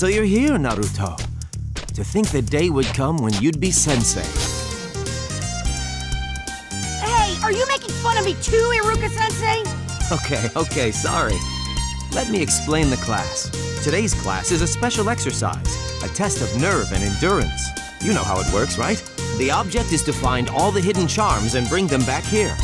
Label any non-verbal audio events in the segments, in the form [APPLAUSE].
So you're here, Naruto. To think the day would come when you'd be sensei. Hey, are you making fun of me too, Iruka-sensei? Okay, okay, sorry. Let me explain the class. Today's class is a special exercise, a test of nerve and endurance. You know how it works, right? The object is to find all the hidden charms and bring them back here.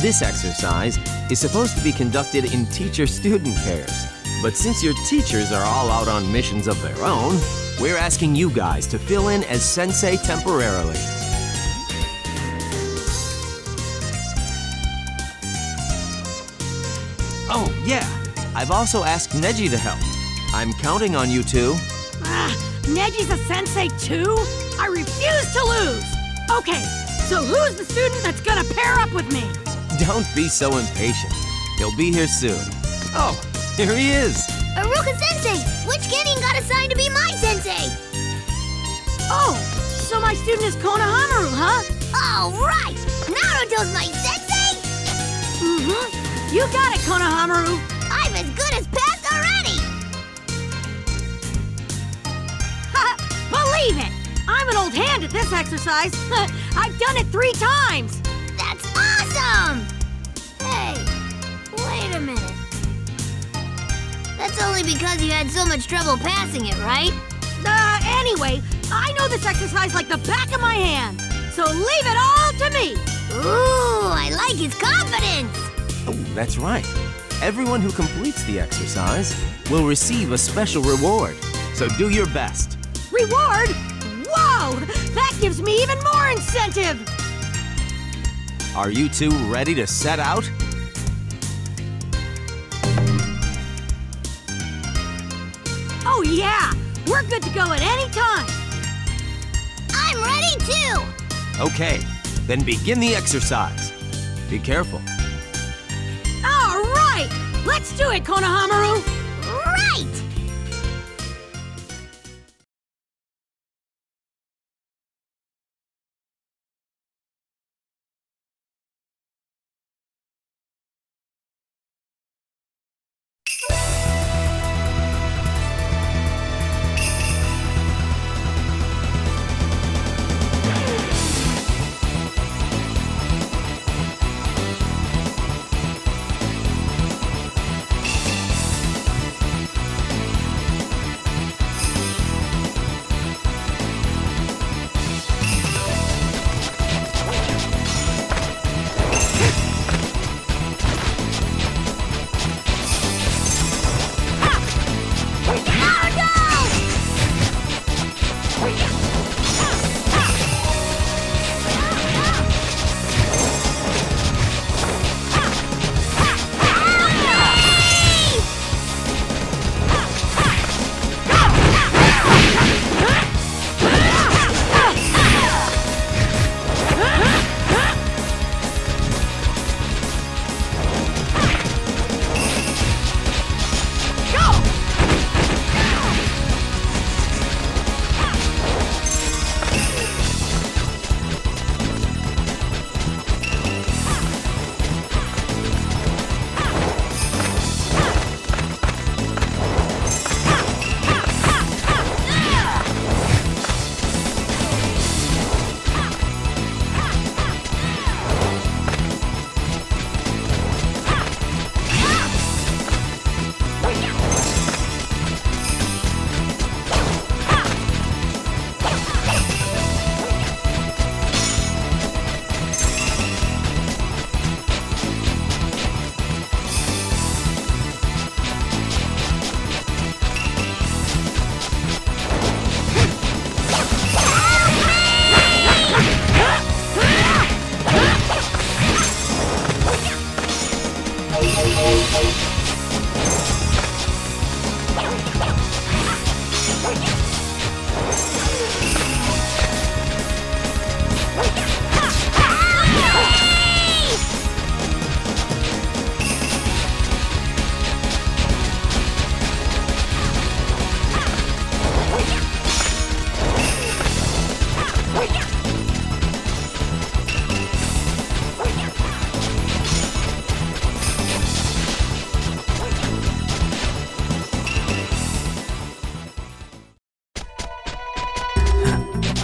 This exercise is supposed to be conducted in teacher-student pairs. But since your teachers are all out on missions of their own, we're asking you guys to fill in as sensei temporarily. Oh, yeah. I've also asked Neji to help. I'm counting on you two. Ah, Neji's a sensei too? I refuse to lose! Okay, so who's the student that's gonna pair up with me? Don't be so impatient. He'll be here soon. Oh, here he is. Iruka Sensei, which Genin got assigned to be my sensei? Oh, so my student is Konohamaru, huh? All right, Naruto's my sensei. Mm-hmm. You got it, Konohamaru. I'm as good as passed already. Believe it! I'm an old hand at this exercise. [LAUGHS] I've done it three times. That's awesome! Hey, wait a minute. That's only because you had so much trouble passing it, right? Uh, anyway, I know this exercise like the back of my hand. So leave it all to me. Ooh, I like his confidence. Oh, that's right. Everyone who completes the exercise will receive a special reward. So do your best. Reward? Whoa! That gives me even more incentive! Are you two ready to set out? Yeah! We're good to go at any time! I'm ready too! Okay, then begin the exercise. Be careful. All right! Let's do it, Konohamaru!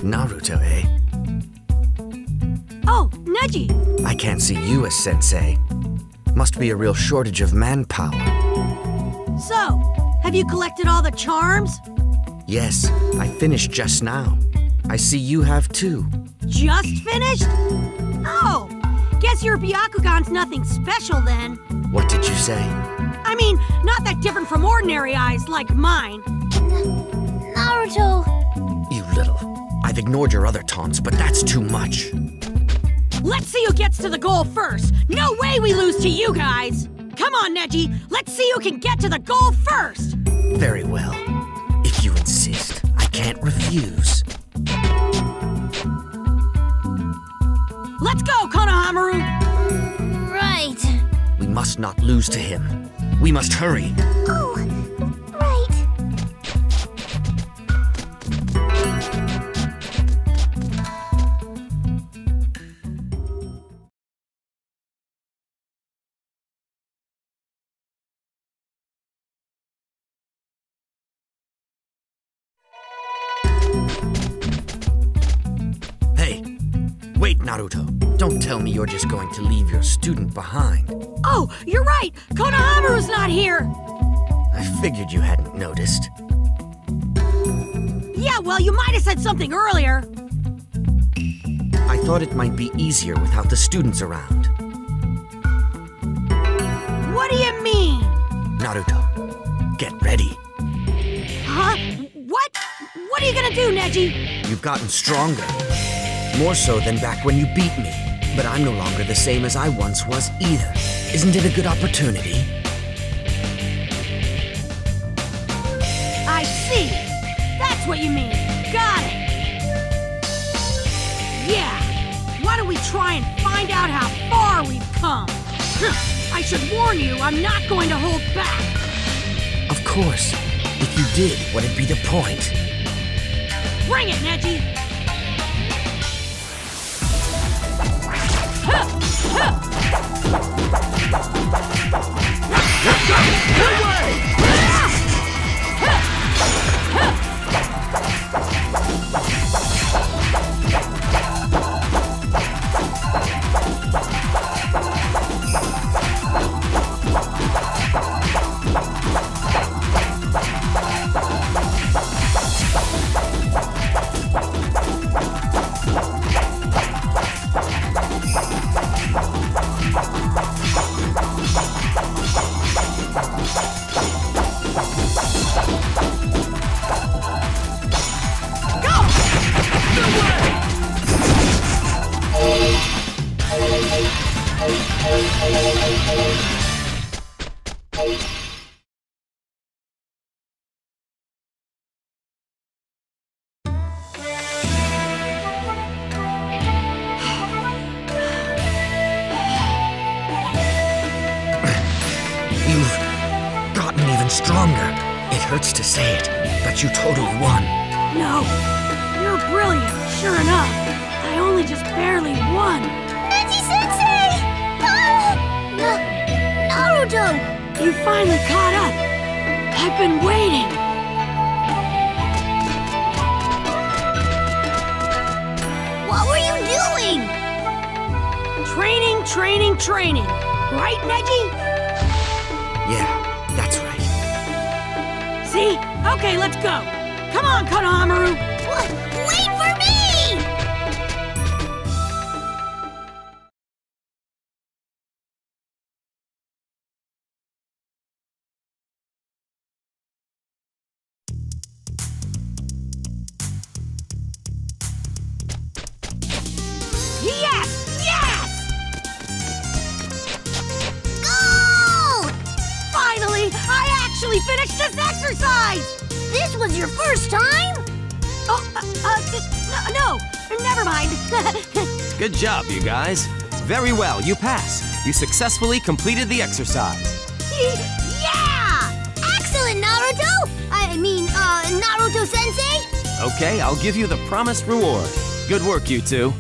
Naruto, eh? Oh, Neji! I can't see you as sensei. Must be a real shortage of manpower. So, have you collected all the charms? Yes, I finished just now. I see you have too. Just finished? Oh, guess your Byakugan's nothing special then. What did you say? I mean, not that different from ordinary eyes like mine. Naruto. You little I've ignored your other taunts, but that's too much. Let's see who gets to the goal first. No way we lose to you guys. Come on, Neji. Let's see who can get to the goal first. Very well. If you insist, I can't refuse. Let's go, Konohamaru. Right. We must not lose to him. We must hurry. Oh, wait, Naruto. Don't tell me you're just going to leave your student behind. Oh, you're right. Konohamaru's not here. I figured you hadn't noticed. Yeah, well, you might have said something earlier. I thought it might be easier without the students around. What do you mean? Naruto, get ready. Huh? What? What are you gonna do, Neji? You've gotten stronger. More so than back when you beat me. But I'm no longer the same as I once was either. Isn't it a good opportunity? I see. That's what you mean. Got it. Yeah. Why don't we try and find out how far we've come? [LAUGHS] I should warn you, I'm not going to hold back. Of course. If you did, what'd be the point? Bring it, Neji. Stronger. It hurts to say it, but you totally won. No, you're brilliant, sure enough. I only just barely won. Neji Sensei! Ah! Na- Naruto! You finally caught up. I've been waiting. What were you doing? Training, training, training. Right, Neji? Yeah, that's right. See? Okay, let's go. Come on, Konohamaru. Actually finished this exercise! This was your first time? Oh, uh, uh, no, no, never mind. [LAUGHS] Good job, you guys. Very well, you pass. You successfully completed the exercise. [LAUGHS] Yeah! Excellent, Naruto! I mean, uh, Naruto Sensei? Okay, I'll give you the promised reward. Good work, you two.